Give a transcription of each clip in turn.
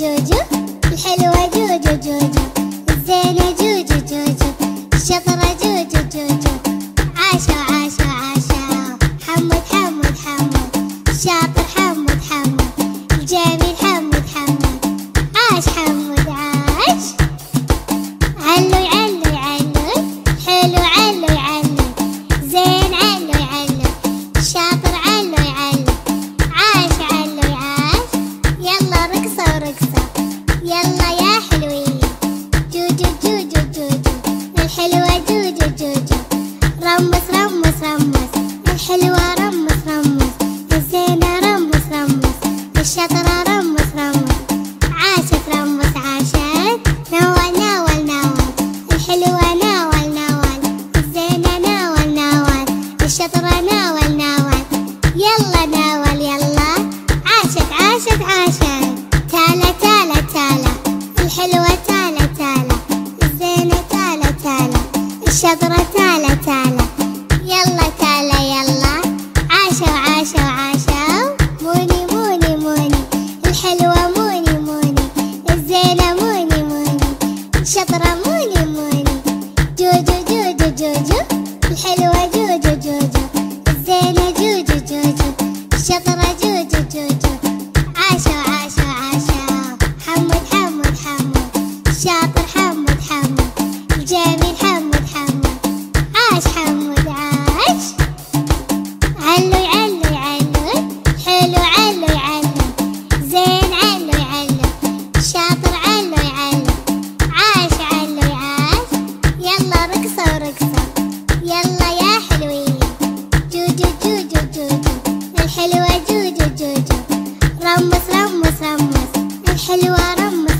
جوجو الحلوة جوجو جوجو. ناول ناول. يلا ناول يلا. عاشت عاشت عاشت. تالا تالا تالا. الحلوة تالا تالا. الزينة تالا تالا. الشطرة تالا تالا. يلا تالا يلا. عاشوا عاشوا عاشوا. موني موني موني. الحلوة موني موني. الزينة موني موني. الشطرة موني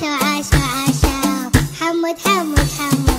جوجو عاشوا عاشوا عاشوا حمد حمد حمد شاطر